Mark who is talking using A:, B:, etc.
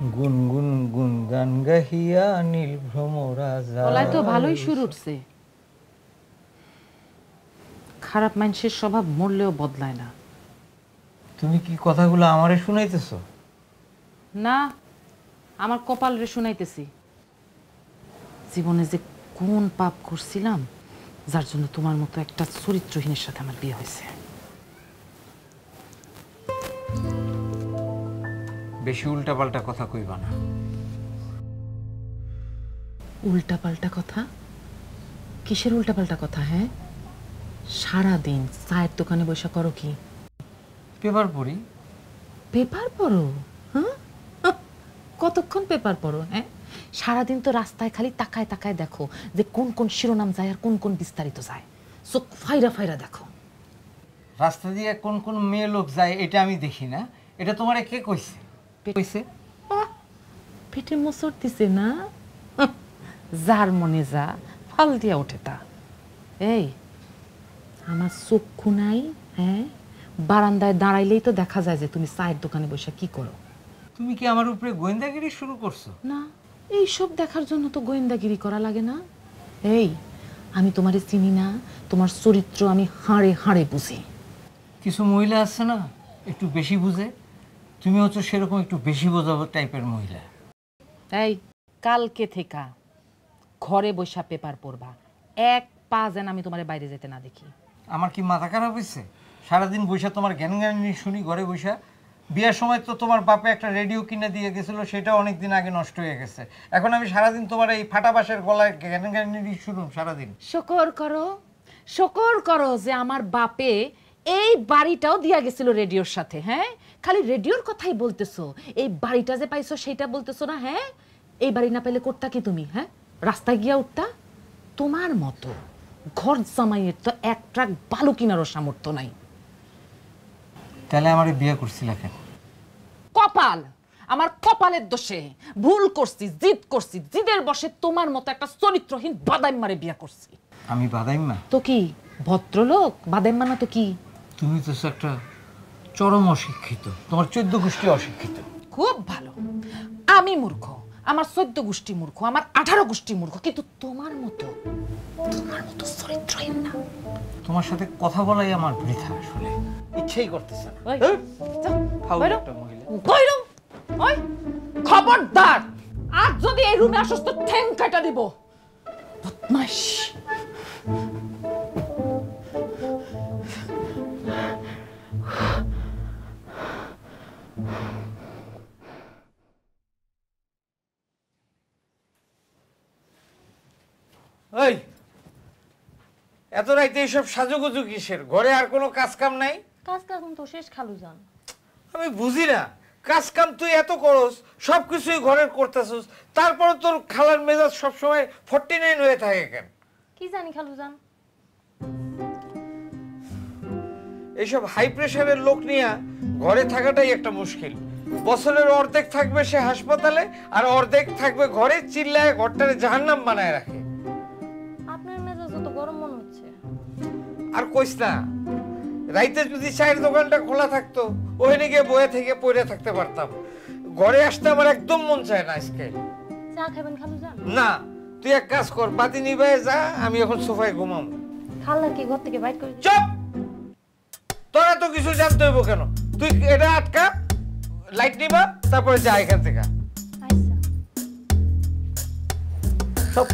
A: গুনগুন গুন গান গাহিয়া নীল ভ্রমরা
B: গলায় তো ভালোই সুর উঠছে। খারাপ মানুষের স্বভাব মরলেও বদলায় না।
A: তুমি কি কথাগুলো আমারে শুনাইতেছো?
B: না আমার কপাল রে শুনাইতেছি। জীবনে যে কোন পাপ করছিলাম যার জন্য তোমার মতো একটা চরিত্রহীনের সাথে আমার বিয়ে হয়েছে।
A: বেশি উল্টাপাল্টা কথা কইবা না।
B: উল্টা পাল্টা কথা? কিসের উল্টা পাল্টা কথা হ্যাঁ? সারাদিন চায়ের দোকানে বসে করো কি?
A: পেপার পড়ি।
B: পেপার পড়ো? হ্যাঁ? কতক্ষণ পেপার পড়ো হ্যাঁ? সারাদিন তো রাস্তায় খালি তাকায় তাকায় দেখো যে কোন কোন শিরোনাম যায় আর কোন কোন বিস্তারিত যায়। চোখ ফাইরা ফাইরা দেখো।
A: রাস্তা দিয়ে কোন কোন মেয়ে লোক যায় এটা আমি দেখি না। এটা তোমারে কে কইছে? কইছে
B: পেটে মোচড় দিছে না? যার মনে যা ফল দিয়া ওঠে তা। এই আমার চক্ষু নাই হ্যাঁ? বারান্দায় দাঁড়াইলেই তো দেখা যায় যে তুমি চায়ের দোকানে বসে কি করো।
A: তুমি কি আমার উপরে গোয়েন্দাগিরি শুরু করছ?
B: না এইসব দেখার জন্য তো গোয়েন্দাগিরি করা লাগে না। এই আমি তোমারে চিনি না তোমার চরিত্র আমি হাড়ে হাড়ে বুঝি।
A: কিছু মহিলা আছে না একটু বেশি বুঝে। তুমি হচ্ছে সেরকম একটু বেশি বোঝাবো টাইপের মহিলা।
B: এই কালকে থেকে ঘরে বসা পেপার পড়বা। এক পা যেন আমি তোমার বাইরে যেতে না দেখি।
A: আমার কি মাথা খারাপ হয়েছে? সারাদিন বৈশা তোমার জ্ঞান জ্ঞানী শুনি ঘরে বৈশা বিয়ের সময় তো তোমার বাপে একটা রেডিও কিনে দিয়ে গেছিল সেটা অনেক দিন আগে নষ্ট হয়ে গেছে। এখন আমি সারাদিন তোমার এই ফাটা বাসের গলায় জ্ঞান জ্ঞানী শুনুন সারাদিন।
B: শকর করো শকর করো যে আমার বাপে এই বাড়িটাও দিয়া গেছিল রেডিওর সাথে হ্যাঁ? খালি রেডিওর কথাই বলতেছো। এই বাড়িটা যে পাইছো সেটা বলতেছো না হ্যাঁ? এই বাড়ি না পেলে করতা কি তুমি হ্যাঁ? রাস্তায় গিয়া উঠতা? তোমার মতো ঘর জামাইয়ের তো এক ট্রাক বালু কিনারও সামর্থ্য নাই।
A: তাহলে আমার বিয়ে করছিল কেন?
B: কপাল! আমার কপালের দোষে ভুল করছি জিদ করছি জিদের বসে তোমার মতো একটা চরিত্রহীন বাদাম মারে বিয়া করছি।
A: আমি বাদাইম্মা?
B: তো কি ভদ্রলোক? বাদাম মানা তো কি?
A: তুমি তো একটা চরম অশিক্ষিত তোমার চোদ্দ গোষ্ঠী অশিক্ষিত।
B: খুব ভালো। আমি মূর্খ আমার চোদ্দ গোষ্ঠী মূর্খ আমার আঠারো গোষ্ঠী মূর্খ কিন্তু তোমার মতো তোমার মতো চরিত্রহীন না।
A: তোমার সাথে কথা বলাই আমার বৃথা আসলে। ইচ্ছেই করতেছে না।
B: ওই,
A: হ্যাঁ?
B: খবরদার। আজ যদি এই রুমে আসস তো ঠ্যাং কাটা দিব। বদমাইশ।
A: ওই এত রাইতে এইসব সাজুগুজু কিসের? ঘরে আর কোনো কাজ কাম নাই?
C: কাজ কাকুন তো শেষ খালু যান
A: আমি বুঝি না। কাজ কাম তুই এত করস সব কিছুই ঘরের করতেছিস তারপরে তোর খালার মেজাজ সবসময় ফর্টি নাইন হয়ে থাকে কেন?
C: কি জানি খালু যান
A: এইসব হাই প্রেশারের লোক নিয়ে ঘরে থাকাটাই একটা মুশকিল। বছরের অর্ধেক থাকবে সে হাসপাতালে আর অর্ধেক থাকবে ঘরে চিল্লায় ঘরটারে জাহান্নাম বানায় রাখে। আর কইস না রাইতে যদি চায়ের দোকানটা খোলা থাকতো ওখানে গিয়ে বয়ে থেকে পড়ে থাকতে পারতাম। ঘরে আসতে আমার একদম মন চায় না আজকে।
C: চা খাবেন খালু যান?
A: না তুই এক কাজ কর বাতি নিবে যা আমি এখন সোফায় ঘুমাম
C: খাল্লা কি ঘর থেকে বাইট করে
A: চুপ! তোরা তো কিছু জানতে হইব কেন? তুই এটা আটকা লাইট নিবা তারপরে যা এখান থেকে।
C: আচ্ছা।
A: সব।